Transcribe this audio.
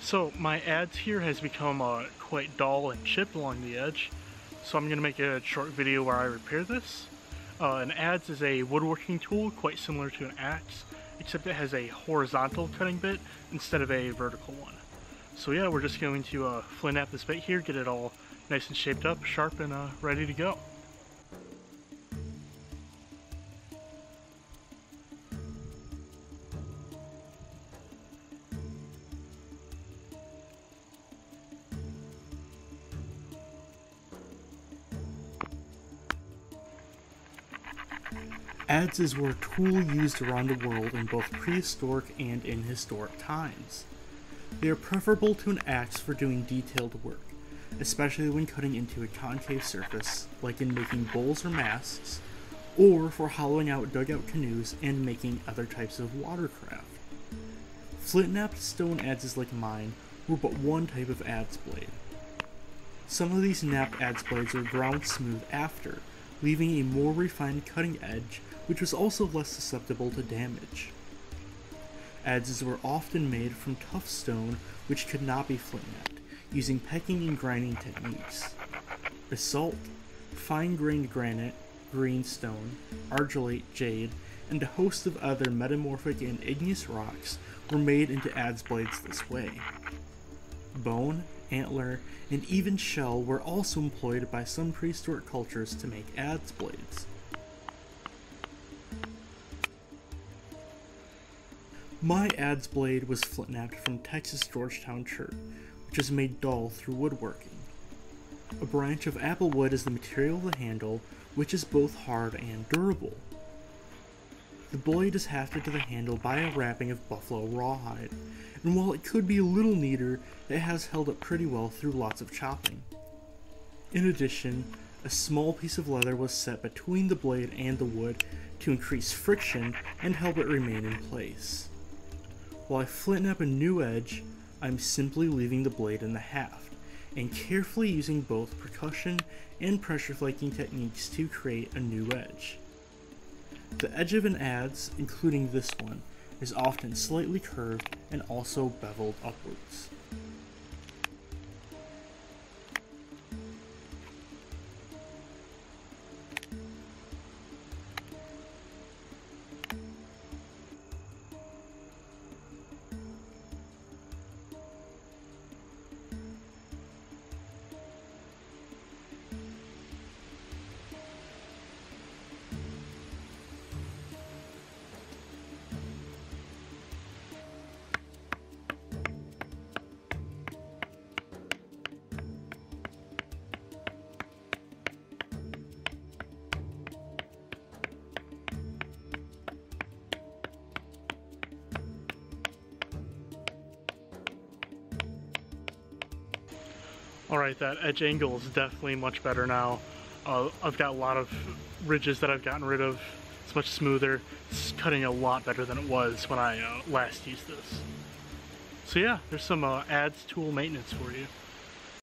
So my adze here has become uh, quite dull and chipped along the edge, so I'm going to make a short video where I repair this. Uh, an adze is a woodworking tool quite similar to an axe, except it has a horizontal cutting bit instead of a vertical one. So yeah, we're just going to uh, flint knap this bit here, get it all nice and shaped up, sharp, and uh, ready to go. Adzes were a tool used around the world in both prehistoric and in historic times. They are preferable to an axe for doing detailed work, especially when cutting into a concave surface, like in making bowls or masks, or for hollowing out dugout canoes and making other types of watercraft. Flint knapped stone adzes like mine were but one type of adze blade. Some of these knapped adze blades are ground smooth after, leaving a more refined cutting edge which was also less susceptible to damage. Adzes were often made from tough stone which could not be flint knapped, using pecking and grinding techniques. Basalt, fine-grained granite, greenstone, argillite, jade, and a host of other metamorphic and igneous rocks were made into adze blades this way. Bone, antler, and even shell were also employed by some prehistoric cultures to make adze blades. My adze blade was flint knapped from Texas Georgetown chert, which is made dull through woodworking. A branch of apple wood is the material of the handle, which is both hard and durable. The blade is hafted to the handle by a wrapping of buffalo rawhide, and while it could be a little neater, it has held up pretty well through lots of chopping. In addition, a small piece of leather was set between the blade and the wood to increase friction and help it remain in place. While I flint knap a new edge, I'm simply leaving the blade in the haft, and carefully using both percussion and pressure flaking techniques to create a new edge. The edge of an adze, including this one, is often slightly curved and also beveled upwards. Alright, that edge angle is definitely much better now. Uh, I've got a lot of ridges that I've gotten rid of. It's much smoother. It's cutting a lot better than it was when I uh, last used this. So yeah, there's some uh, adze tool maintenance for you.